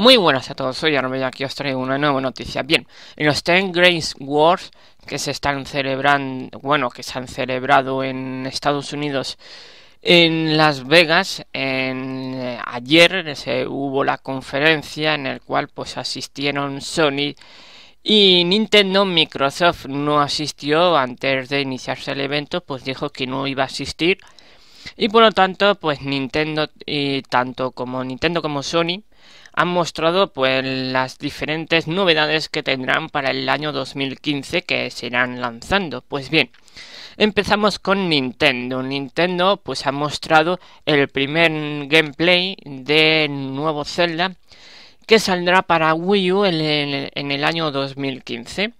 Muy buenas a todos, soy Arbella, aquí os traigo una nueva noticia. Bien, en los Ten Grace Wars que se están celebrando, bueno, que se han celebrado en Estados Unidos, en Las Vegas, en, eh, ayer se hubo la conferencia en el cual pues asistieron Sony y Nintendo, Microsoft no asistió antes de iniciarse el evento, pues dijo que no iba a asistir. Y por lo tanto, pues Nintendo, y tanto como Nintendo como Sony, han mostrado pues las diferentes novedades que tendrán para el año 2015 que se irán lanzando. Pues bien, empezamos con Nintendo. Nintendo pues ha mostrado el primer gameplay de nuevo Zelda que saldrá para Wii U en el, año 2015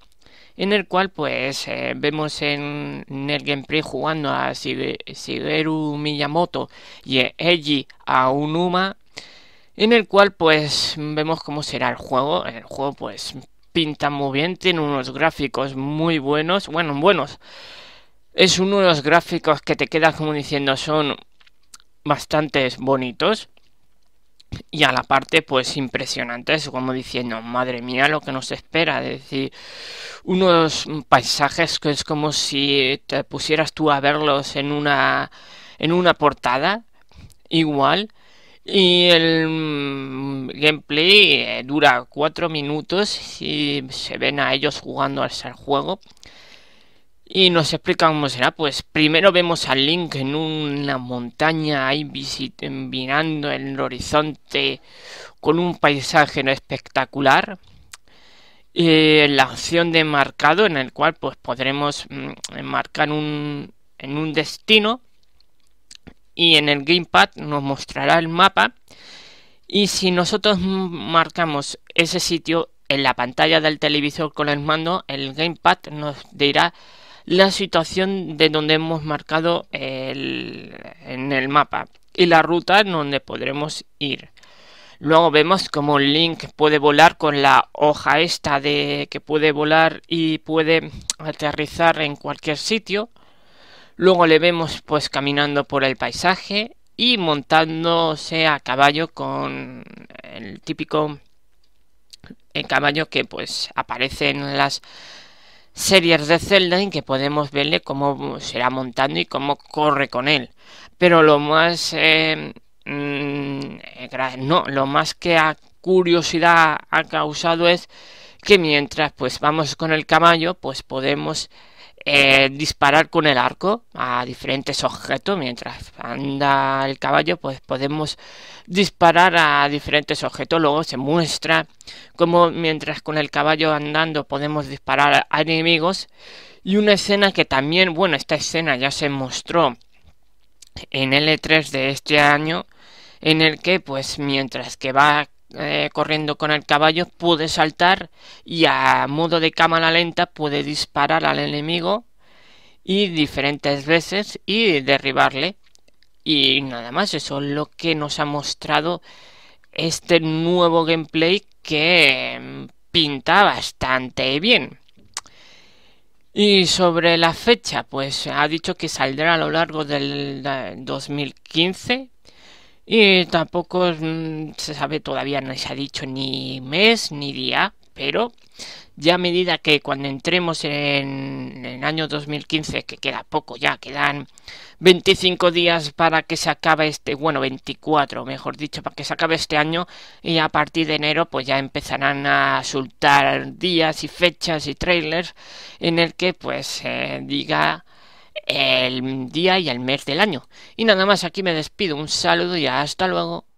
en el cual pues eh, vemos en, el gameplay jugando a Shigeru Miyamoto y Eiji Aonuma en el cual pues vemos cómo será el juego. El juego pues pinta muy bien, tiene unos gráficos muy buenos, bueno, buenos. Es uno de los gráficos que te queda como diciendo son bastante bonitos y a la parte pues impresionantes como diciendo madre mía lo que nos espera es decir unos paisajes que es como si te pusieras tú a verlos en una en una portada igual y el mm, gameplay eh, dura 4 minutos y se ven a ellos jugando al juego. Y nos explica cómo será. Pues primero vemos a Link en una montaña ahí mirando el horizonte con un paisaje espectacular. Y la opción de marcado en el cual pues podremos mm, marcar un, en un destino y en el gamepad nos mostrará el mapa y si nosotros marcamos ese sitio en la pantalla del televisor con el mando, el gamepad nos dirá la situación de donde hemos marcado en el mapa y la ruta en donde podremos ir. Luego vemos como Link puede volar con la hoja esta de que puede volar y puede aterrizar en cualquier sitio. Luego le vemos pues caminando por el paisaje y montándose a caballo con el típico el caballo que pues aparece en las series de Zelda y que podemos verle cómo será montando y cómo corre con él. Pero lo más eh, mm, no, lo más que a curiosidad ha causado es que mientras pues vamos con el caballo pues podemos eh, disparar con el arco a diferentes objetos. Mientras anda el caballo pues podemos disparar a diferentes objetos. Luego se muestra como mientras con el caballo andando podemos disparar a enemigos. Y una escena que también bueno esta escena ya se mostró en L3 de este año en el que pues mientras que va eh, corriendo con el caballo puede saltar y a modo de cámara lenta puede disparar al enemigo y diferentes veces y derribarle. Y nada más eso es lo que nos ha mostrado este nuevo gameplay que mm, pinta bastante bien. Y sobre la fecha pues ha dicho que saldrá a lo largo del 2015 y tampoco mm, se sabe todavía, no se ha dicho ni mes ni día, pero ya a medida que cuando entremos en el año 2015, que queda poco ya, quedan 25 días para que se acabe este, bueno, 24, mejor dicho, para que se acabe este año y a partir de enero pues ya empezarán a soltar días y fechas y trailers en el que pues se diga el día y el mes del año. Y nada más, aquí me despido. Un saludo y hasta luego.